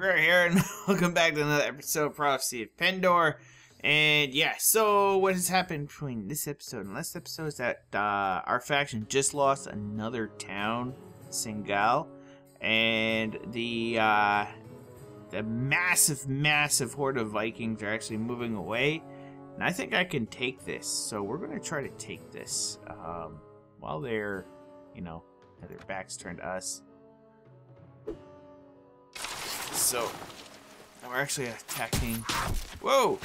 we're here and welcome back to another episode of Prophesy of Pendor. And yeah, so what has happened between this episode and last episode is that uh, our faction just lost another town, Singal, and the uh, the massive, massive horde of Vikings are actually moving away. And I think I can take this, so we're gonna try to take this um, while they're, you know, their backs turned to us. So, we're actually attacking. Whoa!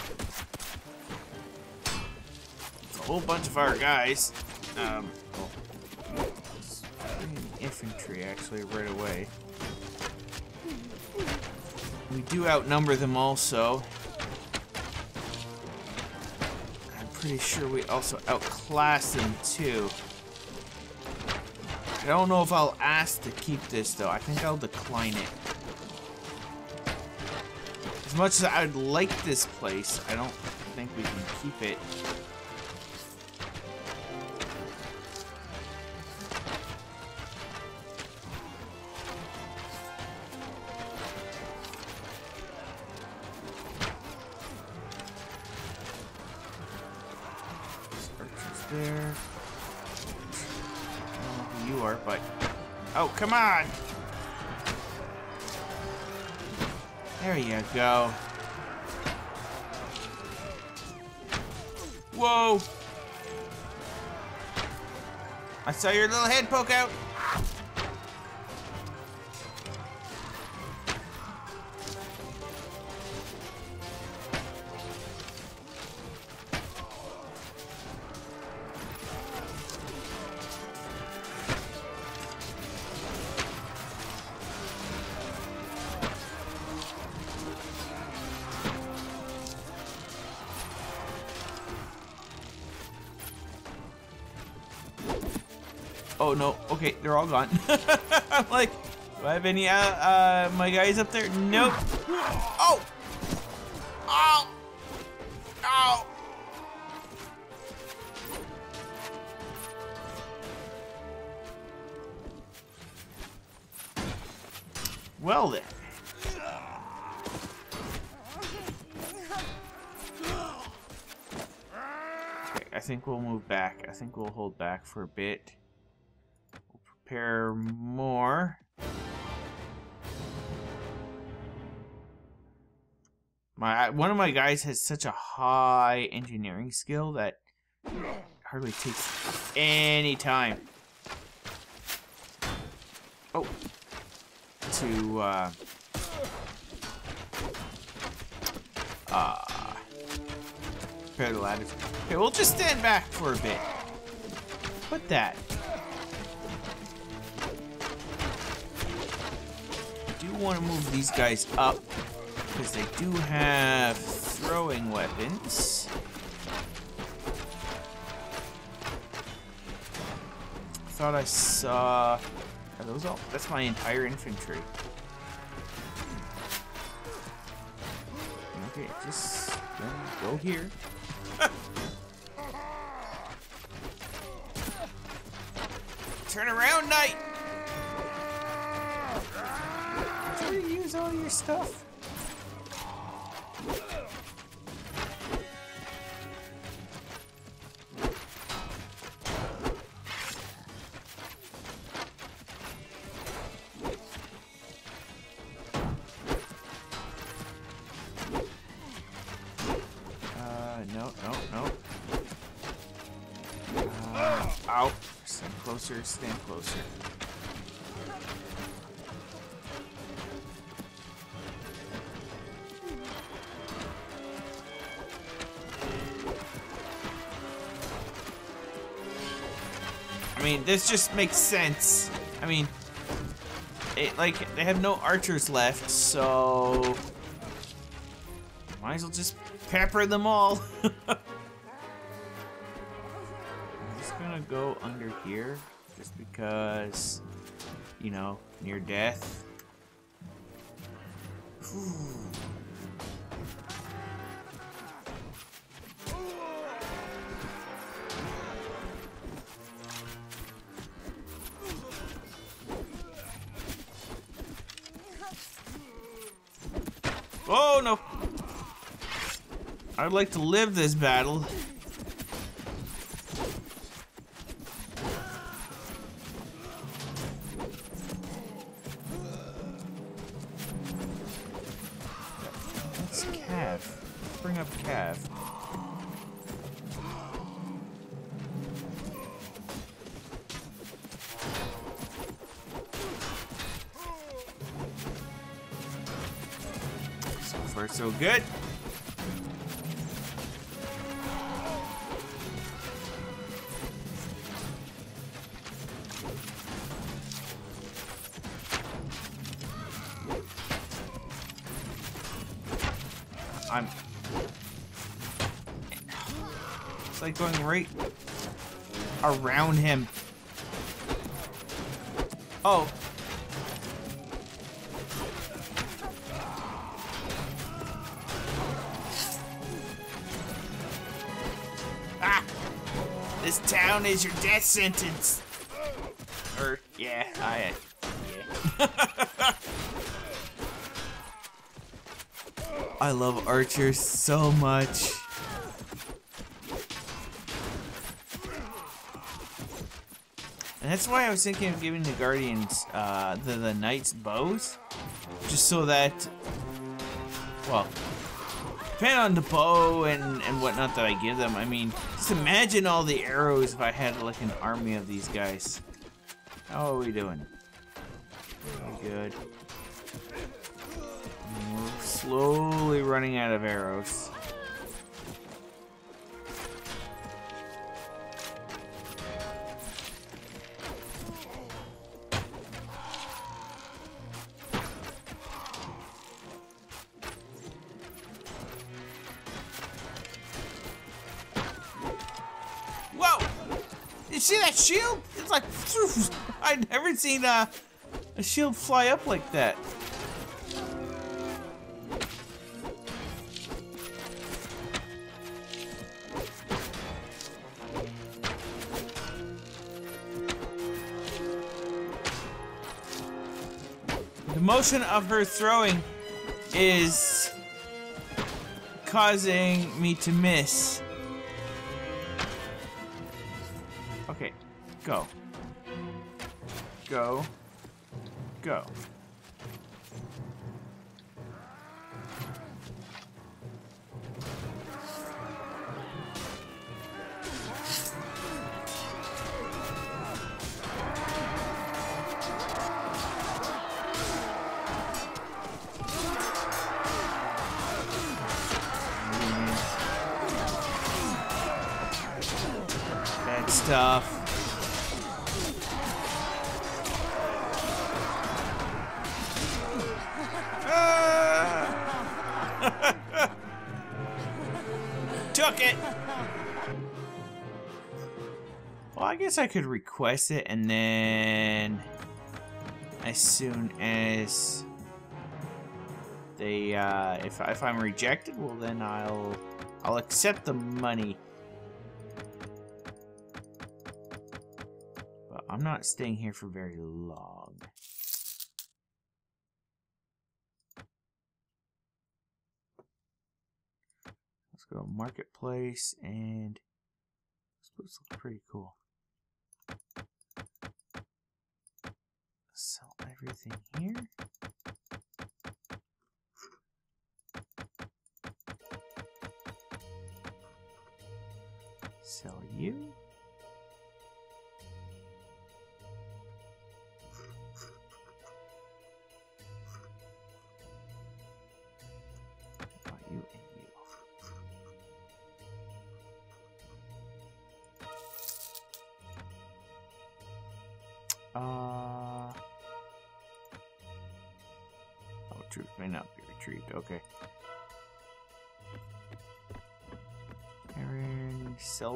It's a whole bunch of our guys. Um, well, infantry actually right away. We do outnumber them also. I'm pretty sure we also outclass them too. I don't know if I'll ask to keep this though. I think I'll decline it. As much as I'd like this place, I don't think we can keep it. Go. Whoa! I saw your little head poke out. No, okay, they're all gone. I'm like, do I have any, uh, uh, my guys up there? Nope. Oh! Oh! Oh! Well then. Okay, I think we'll move back. I think we'll hold back for a bit prepare more. My one of my guys has such a high engineering skill that hardly takes any time. Oh, to uh, uh, prepare the ladder. Okay, we'll just stand back for a bit. Put that. Want to move these guys up because they do have throwing weapons. Thought I saw. Are those all? That's my entire infantry. Okay, just go here. Turn around, knight. Use all your stuff? Uh, no, no, no. Uh, out. Stand closer, stand closer. This just makes sense. I mean, it, like, they have no archers left, so... Might as well just pepper them all. I'm just gonna go under here, just because, you know, near death. Oh, I'd like to live this battle. I'm. It's like going right around him. Oh. Ah! This town is your death sentence. Or, yeah, I. Yeah. I love Archer so much. And that's why I was thinking of giving the Guardians uh, the, the Knights bows. Just so that, well, depending on the bow and, and whatnot that I give them, I mean, just imagine all the arrows if I had like an army of these guys. How are we doing? Good. Slowly running out of arrows. Whoa! You see that shield? It's like I've never seen uh, a shield fly up like that. Motion of her throwing is causing me to miss. Okay, go. Go. Go. Ah! Took it. Well, I guess I could request it and then as soon as they uh if if I'm rejected, well then I'll I'll accept the money. I'm not staying here for very long. Let's go to marketplace and this looks pretty cool. Sell everything here. Sell you.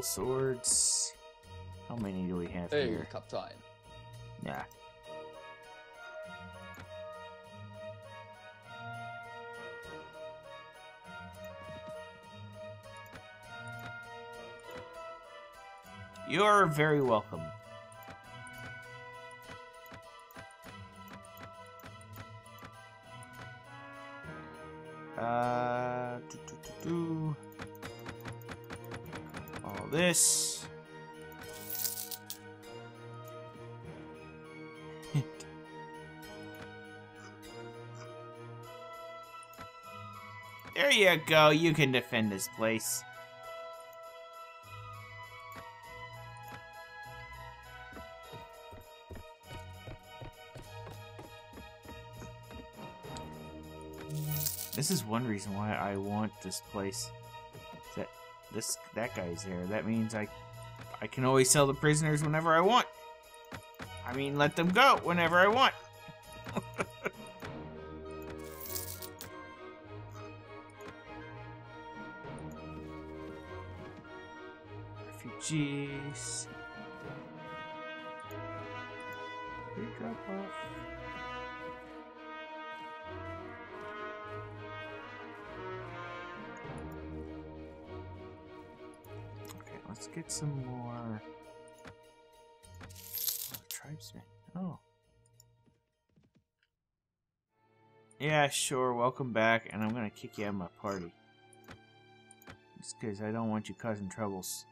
Sell swords. How many do we have here? Captain. Yeah. You're very welcome. Uh, this. there you go. You can defend this place. This is one reason why I want this place. This that guy's there. That means I I can always sell the prisoners whenever I want. I mean, let them go whenever I want. Refugees. drop off. Get some more oh, tribesmen. Oh. Yeah, sure. Welcome back, and I'm gonna kick you out of my party. Just because I don't want you causing troubles.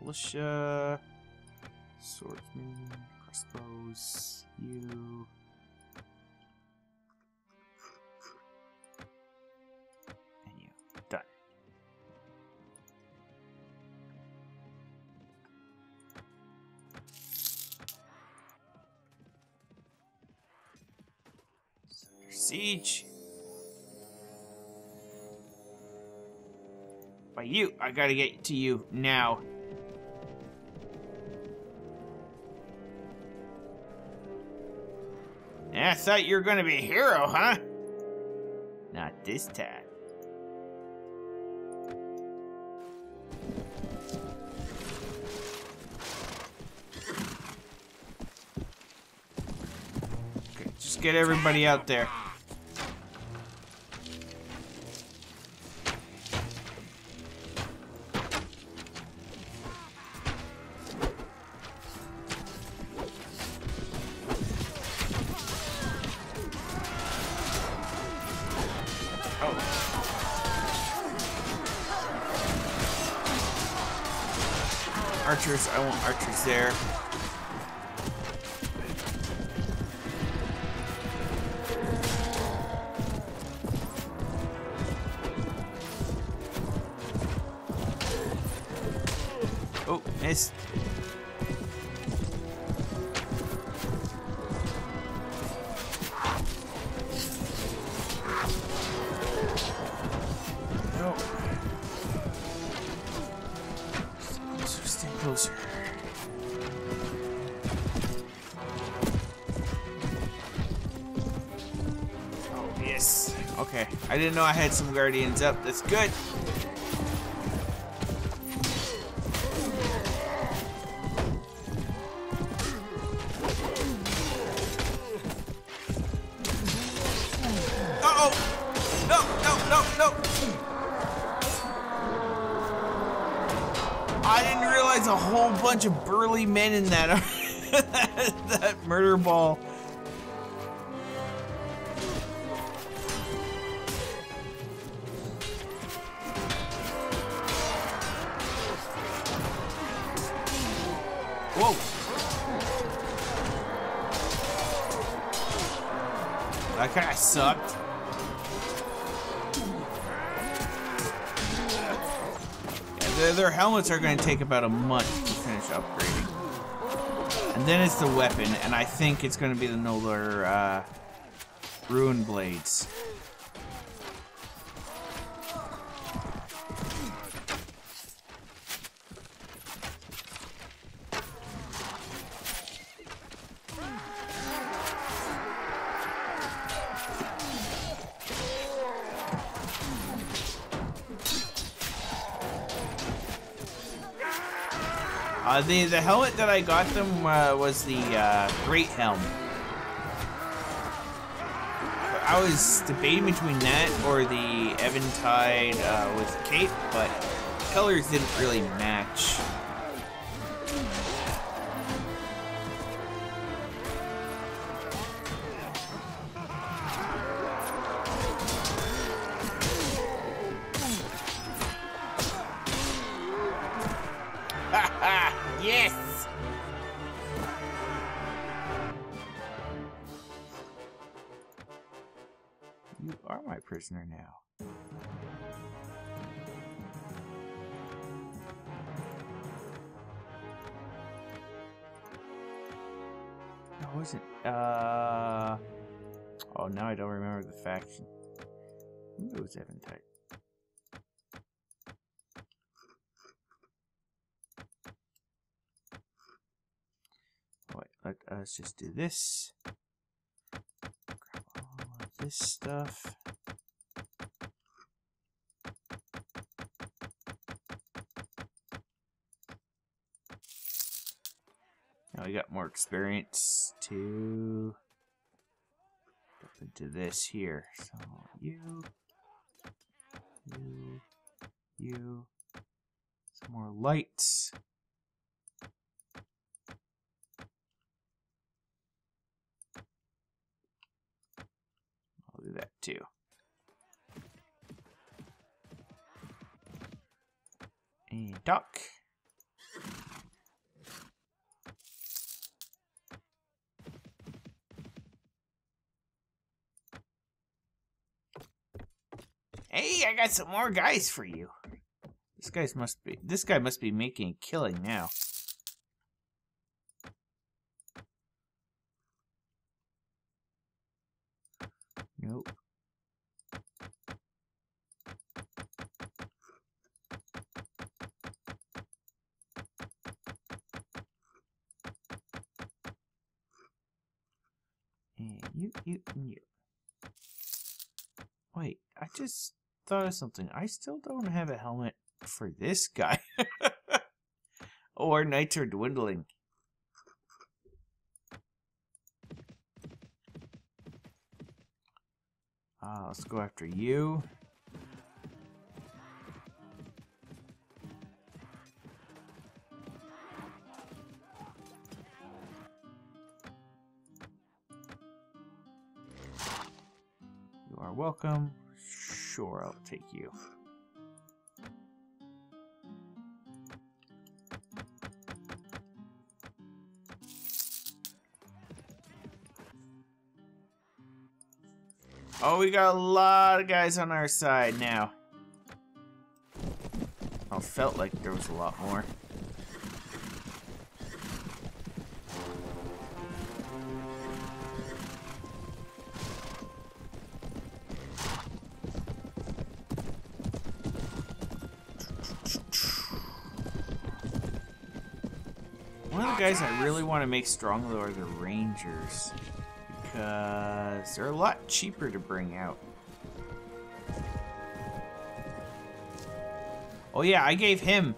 Militia, swordsman, crossbows, you. Siege. By you, I gotta get to you now. I thought you were gonna be a hero, huh? Not this time. Okay, just get everybody out there. Archers, I want archers there. Know I had some guardians up. That's good. Uh-oh! No, no, no, no! I didn't realize a whole bunch of burly men in that that murder ball. Sucked. Yeah, their, helmets are going to take about a month to finish upgrading. And then it's the weapon, and I think it's going to be the Noldor uh, Ruin Blades. Uh, the the helmet that I got them uh, was the uh, Great Helm. I was debating between that or the Eventide uh, with cape, but colors didn't really match. Uh. Oh, now I don't remember the faction. It was Eventide. Wait, let us just do this. Grab all of this stuff. Now we got more experience to up into this here. So you, you, you, some more lights. I'll do that too. And duck. I got some more guys for you. This guy's must be this guy must be making a killing now. Nope. And you, you, and you. Wait, I just something. I still don't have a helmet for this guy. oh, our knights are dwindling. Uh, let's go after you. You are welcome. Sure, I'll take you. Oh, we got a lot of guys on our side now. I felt like there was a lot more. Want to make strong though are the Rangers. Because they're a lot cheaper to bring out. Oh yeah, I gave him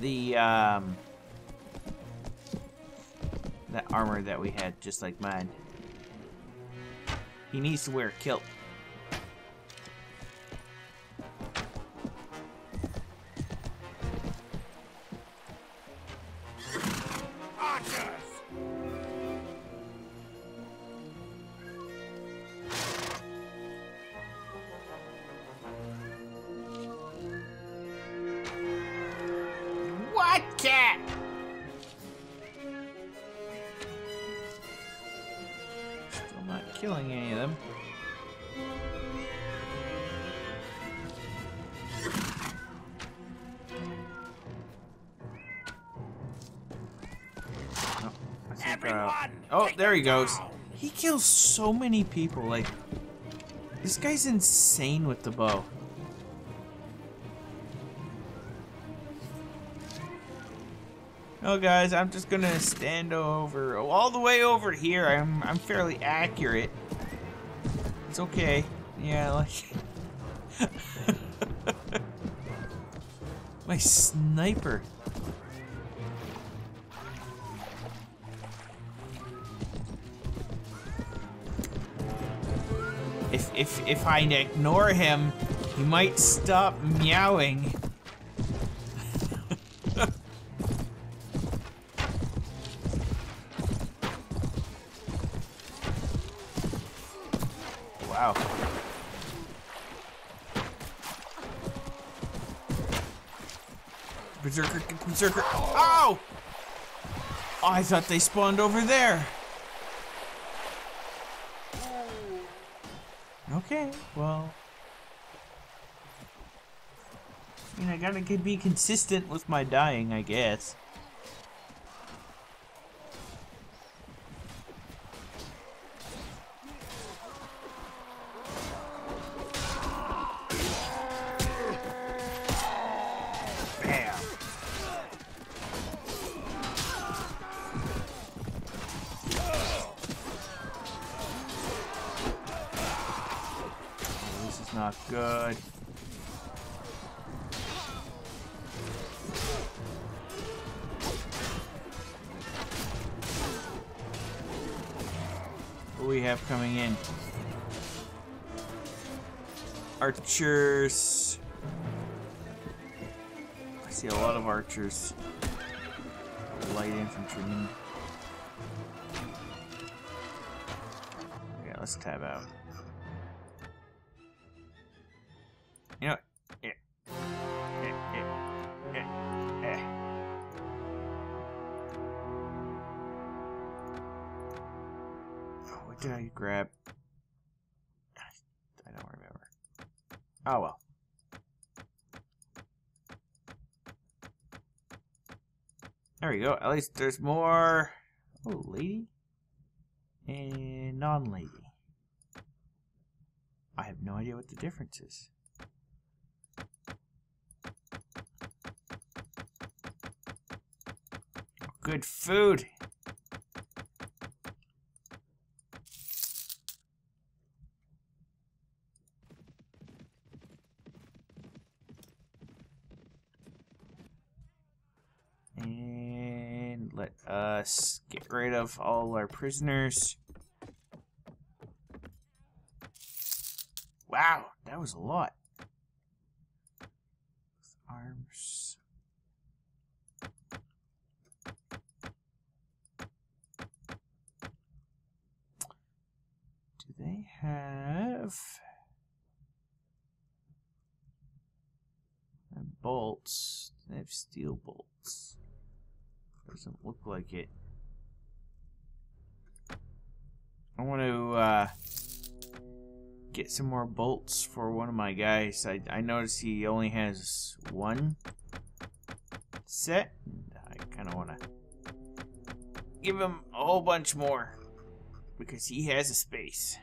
the um that armor that we had, just like mine. He needs to wear a kilt. Goes. He kills so many people. Like, this guy's insane with the bow. Oh, guys, I'm just gonna stand over, all the way over here. I'm, I'm fairly accurate. It's okay. Yeah, like my sniper. If, if, if I ignore him, he might stop meowing. wow. Berserker, Berserker. Oh! oh, I thought they spawned over there. Okay, well. I mean, I gotta be consistent with my dying, I guess. Have coming in? Archers. I see a lot of archers. Light infantrymen. Yeah, let's tab out. What did I grab? I don't remember. Oh well. There we go. At least there's more. Oh, lady and non-lady. I have no idea what the difference is. Good food. And let us get rid of all our prisoners. Wow, that was a lot. Arms. Do they have bolts. They have steel bolts. Doesn't look like it. I want to uh, get some more bolts for one of my guys. I, I noticed he only has one set. I kind of want to give him a whole bunch more because he has a space.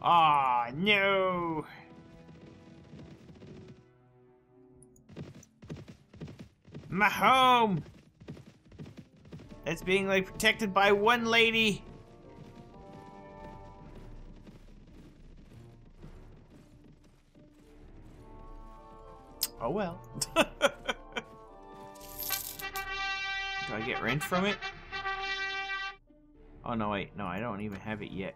Ah, oh, no! My home! It's being, like, protected by one lady! Oh well. Do I get rent from it? Oh no, wait. No, I don't even have it yet.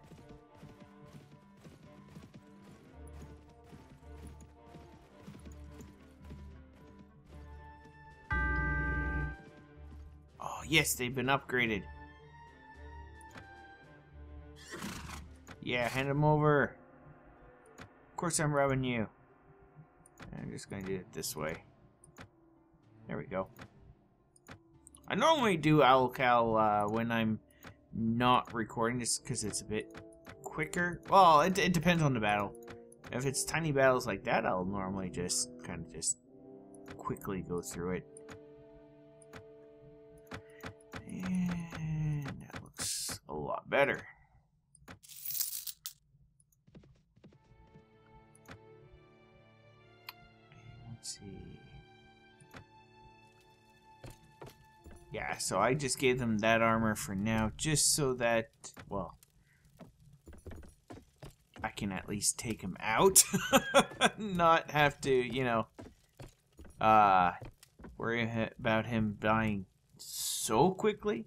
Yes, they've been upgraded. Yeah, hand them over. Of course I'm robbing you. I'm just going to do it this way. There we go. I normally do autocalc uh, when I'm not recording just because it's a bit quicker. Well, it, it depends on the battle. If it's tiny battles like that, I'll normally just kind of just quickly go through it. Better. see. Yeah, so I just gave them that armor for now, just so that, well, I can at least take him out. Not have to, you know, uh, worry about him dying so quickly.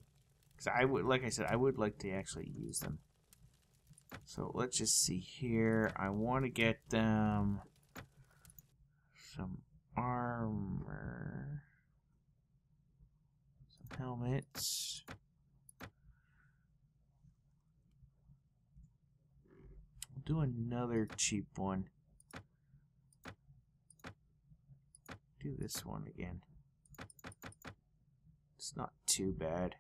Because I would, like I said, I would like to actually use them. So let's just see here. I want to get them some armor, some helmets. do another cheap one. Do this one again. It's not too bad.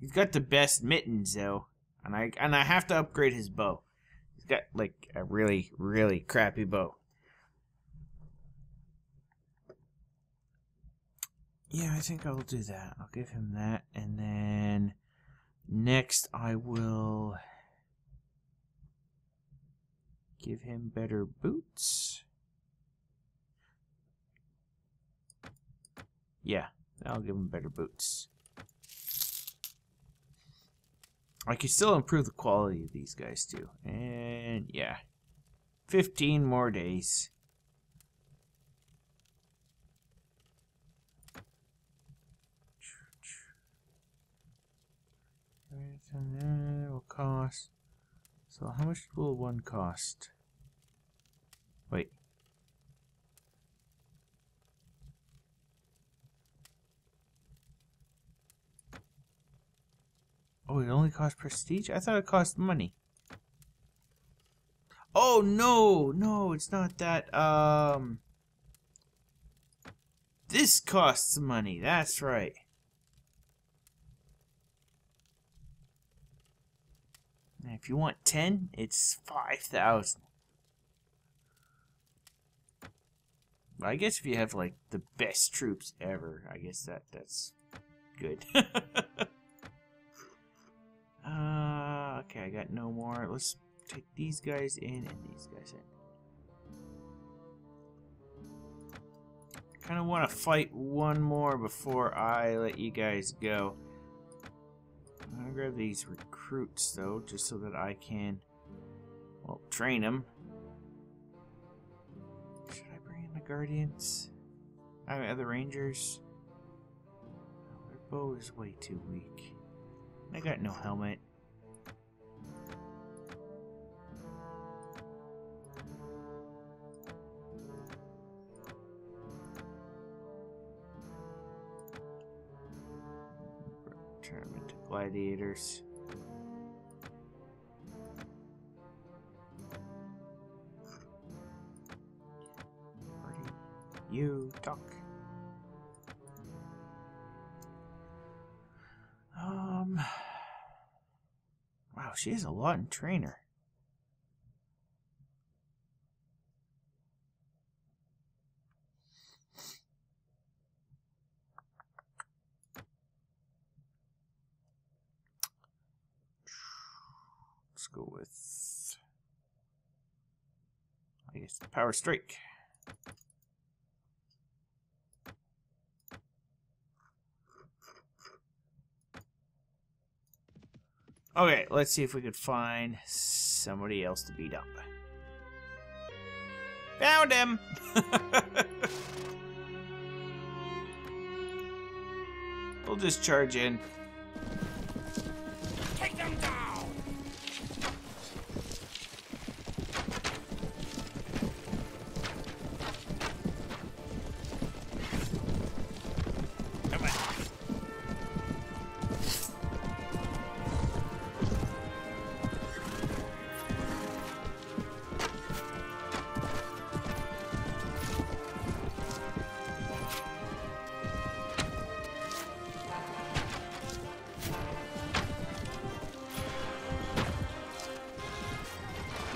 He's got the best mittens though, and I and I have to upgrade his bow. He's got like a really really crappy bow. Yeah, I think I'll do that. I'll give him that, and then next I will give him better boots. Yeah, I'll give him better boots. I can still improve the quality of these guys too. And yeah, 15 more days. will cost. So how much will one cost? Wait. Oh, it only costs prestige? I thought it cost money. Oh, no! No, it's not that. Um... This costs money. That's right. And if you want 10, it's 5,000. I guess if you have, like, the best troops ever, I guess that that's good. Uh, okay, I got no more. Let's take these guys in and these guys in. kind of want to fight one more before I let you guys go. I'm going to grab these recruits, though, just so that I can, well, train them. Should I bring in the Guardians? I mean, the Rangers? Oh, their bow is way too weak. I got no helmet. Turn into gladiators. You talk. Wow, she has a lot in trainer. Let's go with, I guess, Power Strike. Okay, let's see if we could find somebody else to beat up. Found him! we'll just charge in.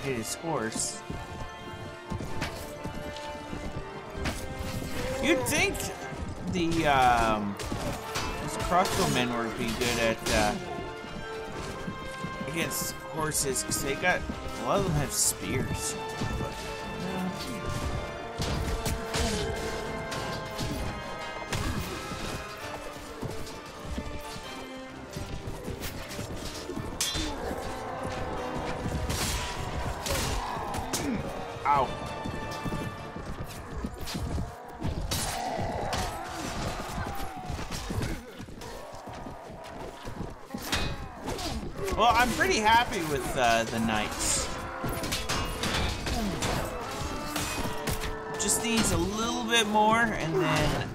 His horse. You'd think the um, these crossbowmen would be good at uh, against horses because they got a lot of them have spears. With uh, the knights. Just needs a little bit more, and then,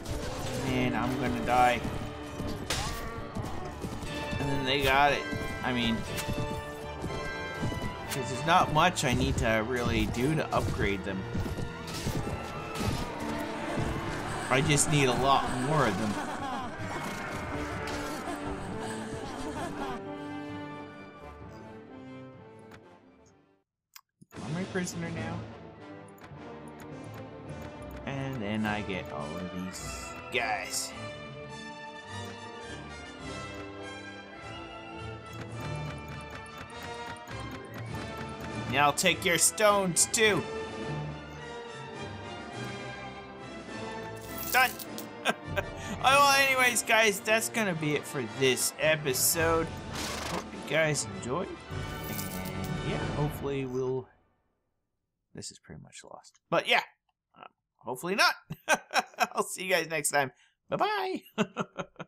man, I'm gonna die. And then they got it. I mean, because there's not much I need to really do to upgrade them. I just need a lot more of them. Prisoner now. And then I get all of these guys. Now I'll take your stones too. Done. oh, well, anyways, guys, that's gonna be it for this episode. Hope you guys enjoyed. And yeah, hopefully we'll. This is pretty much lost. But yeah, uh, hopefully not. I'll see you guys next time. Bye bye.